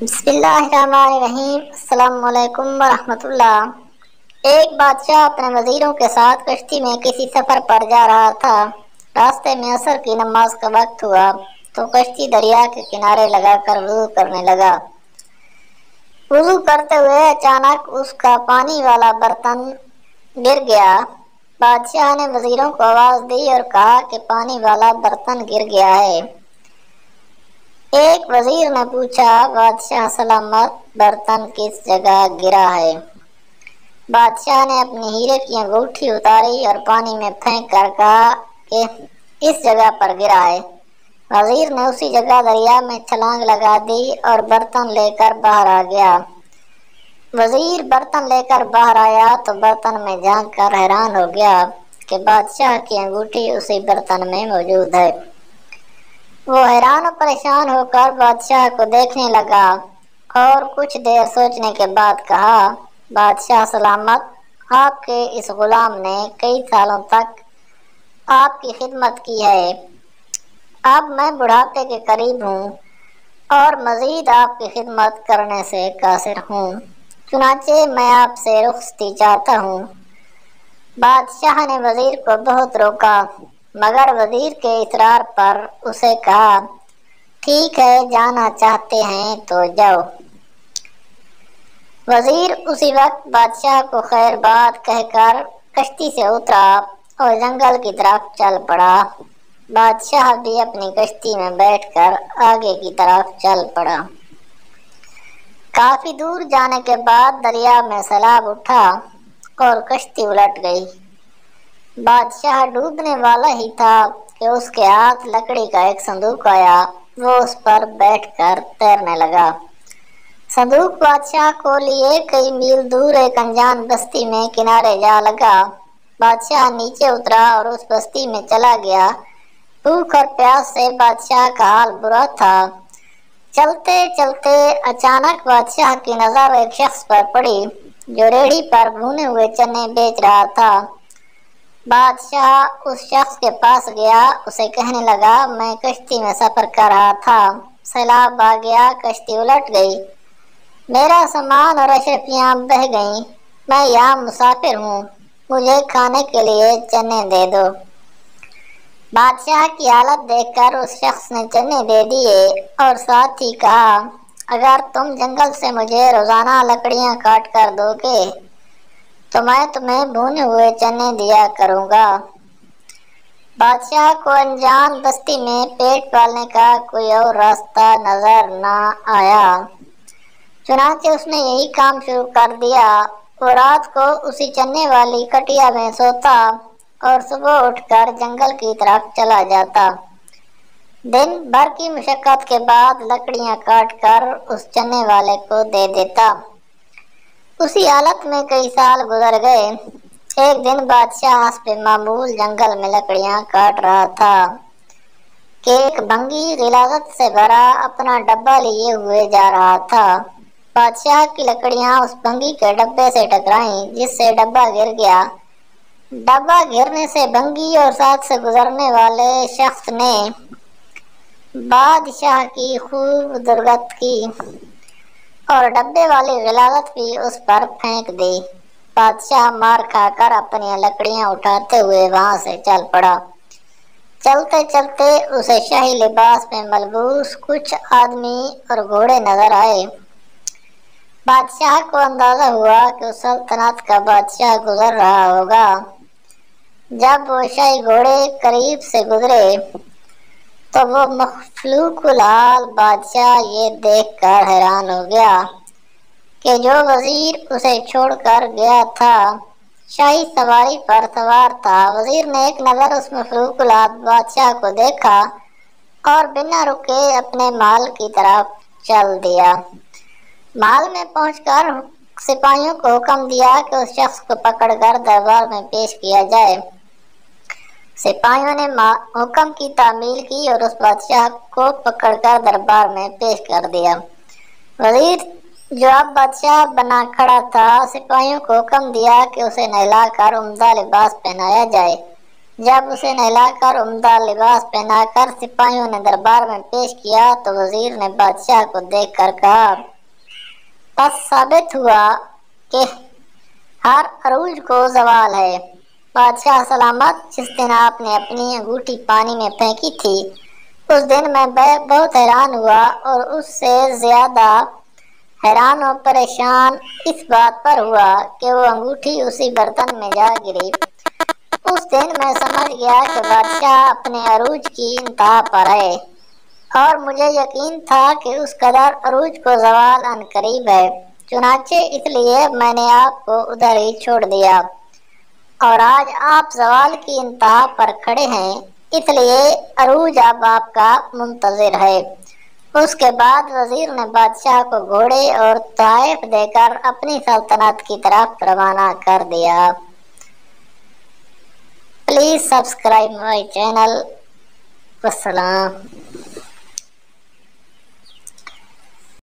بسم اللہ الرحمن الرحیم۔ السلام علیکم ورحمۃ اللہ۔ ایک بادشاہ اپنے وزیروں کے ساتھ کشتی میں کسی سفر پر جا رہا تھا۔ راستے میں اثر کی نماز کا وقت ہوا تو کشتی دریا کے کنارے لگا کر وضو کرنے لگا۔ وضو کرتے ہوئے اچانک اس کا پانی والا برتن گر گیا۔ بادشاہ نے وزیروں کو آواز دی اور کہا کہ پانی والا برتن گر گیا ہے۔ ایک وزیر نے پوچھا، بادشاہ سلامت برتن کس جگہ گرا ہے؟ بادشاہ نے اپنی ہیرے کی انگوٹھی اتاری اور پانی میں پھینک کر کہا کہ اس جگہ پر گرا ہے۔ وزیر نے اسی جگہ دریا میں چھلانگ لگا دی اور برتن لے کر باہر آ گیا۔ وزیر برتن لے کر باہر آیا تو برتن میں جھانک کر حیران ہو گیا کہ بادشاہ کی انگوٹھی اسی برتن میں موجود ہے۔ وہ حیران و پریشان ہو کر بادشاہ کو دیکھنے لگا اور کچھ دیر سوچنے کے بعد کہا، بادشاہ سلامت، آپ کے اس غلام نے کئی سالوں تک آپ کی خدمت کی ہے۔ اب میں بڑھاپے کے قریب ہوں اور مزید آپ کی خدمت کرنے سے قاصر ہوں۔ چنانچہ میں آپ سے رخصتی چاہتا ہوں۔ بادشاہ نے وزیر کو بہت روکا۔ مگر وزیر کے اصرار پر اسے کہا، ٹھیک ہے، جانا چاہتے ہیں تو جاؤ۔ وزیر اسی وقت بادشاہ کو خیر بات کہہ کر کشتی سے اترا اور جنگل کی طرف چل پڑا۔ بادشاہ بھی اپنی کشتی میں بیٹھ کر آگے کی طرف چل پڑا۔ کافی دور جانے کے بعد دریا میں سیلاب اٹھا اور کشتی الٹ گئی۔ بادشاہ ڈوبنے والا ہی تھا کہ اس کے ہاتھ لکڑی کا ایک صندوق آیا۔ وہ اس پر بیٹھ کر تیرنے لگا۔ صندوق بادشاہ کو لیے کئی میل دور ایک انجان بستی میں کنارے جا لگا۔ بادشاہ نیچے اترا اور اس بستی میں چلا گیا۔ بھوک اور پیاس سے بادشاہ کا حال برا تھا۔ چلتے چلتے اچانک بادشاہ کی نظر ایک شخص پر پڑی جو ریڑھی پر بھونے ہوئے چنے بیچ رہا تھا۔ بادشاہ اس شخص کے پاس گیا، اسے کہنے لگا، میں کشتی میں سفر کر رہا تھا۔ سیلاب آ گیا، کشتی الٹ گئی۔ میرا سامان اور اشرفیاں بہ گئیں۔ میں یہاں مسافر ہوں، مجھے کھانے کے لیے چنے دے دو۔ بادشاہ کی حالت دیکھ کر اس شخص نے چنے دے دیے اور ساتھ ہی کہا، اگر تم جنگل سے مجھے روزانہ لکڑیاں کاٹ کر دو گے تو میں تمہیں بھونے ہوئے چنے دیا کروں گا۔ بادشاہ کو انجان بستی میں پیٹ پالنے کا کوئی اور راستہ نظر نہ آیا۔ چنانچہ اس نے یہی کام شروع کر دیا۔ وہ رات کو اسی چنے والی کٹیا میں سوتا اور صبح اٹھ کر جنگل کی طرف چلا جاتا۔ دن بھر کی مشقت کے بعد لکڑیاں کاٹ کر اس چنے والے کو دے دیتا۔ اسی حالت میں کئی سال گزر گئے۔ ایک دن بادشاہ پہ معمول جنگل میں لکڑیاں کاٹ رہا تھا۔ کہ ایک بنگی غلاظت سے بھرا اپنا ڈبہ لیے ہوئے جا رہا تھا۔ بادشاہ کی لکڑیاں اس بنگی کے ڈبے سے ٹکرائیں، جس سے ڈبہ گر گیا۔ ڈبہ گرنے سے بنگی اور ساتھ سے گزرنے والے شخص نے بادشاہ کی خوب درگت کی۔ اور ڈبے والی غلاظت بھی اس پر پھینک دی۔ بادشاہ مار کھا کر اپنی لکڑیاں اٹھاتے ہوئے وہاں سے چل پڑا۔ چلتے چلتے اسے شاہی لباس میں ملبوس کچھ آدمی اور گھوڑے نظر آئے۔ بادشاہ کو اندازہ ہوا کہ سلطنت کا بادشاہ گزر رہا ہوگا۔ جب وہ شاہی گھوڑے قریب سے گزرے تو وہ مخلوق الحال بادشاہ یہ دیکھ کر حیران ہو گیا کہ جو وزیر اسے چھوڑ کر گیا تھا، شاہی سواری پر سوار تھا۔ وزیر نے ایک نظر اس مخلوق الحال بادشاہ کو دیکھا اور بنا رکے اپنے مال کی طرف چل دیا۔ مال میں پہنچ کر سپاہیوں کو حکم دیا کہ اس شخص کو پکڑ کر دربار میں پیش کیا جائے۔ سپاہیوں نے حکم کی تعمیل کی اور اس بادشاہ کو پکڑ کر دربار میں پیش کر دیا۔ وزیر جو اب بادشاہ بنا کھڑا تھا، سپاہیوں کو حکم دیا کہ اسے نہلا کر عمدہ لباس پہنایا جائے۔ جب اسے نہلا کر عمدہ لباس پہنا کر سپاہیوں نے دربار میں پیش کیا، تو وزیر نے بادشاہ کو دیکھ کر کہا، پس ثابت ہوا کہ ہر عروج کو زوال ہے۔ بادشاہ سلامت جس دن آپ نے اپنی انگوٹھی پانی میں پھینکی تھی، اس دن میں بہت حیران ہوا اور اس سے زیادہ حیران و پریشان اس بات پر ہوا کہ وہ انگوٹھی اسی برتن میں جا گری۔ اس دن میں سمجھ گیا کہ بادشاہ اپنے عروج کی انتہا پر ہے۔ اور مجھے یقین تھا کہ اس قدر عروج کو زوال ان قریب ہے۔ چنانچہ اس لیے میں نے آپ کو ادھر ہی چھوڑ دیا۔ اور آج آپ زوال کی انتہا پر کھڑے ہیں، اس لیے عروج اب آپ کا منتظر ہے۔ اس کے بعد وزیر نے بادشاہ کو گھوڑے اور تحائف دے کر اپنی سلطنت کی طرف روانہ کر دیا۔ Please subscribe my channel. والسلام۔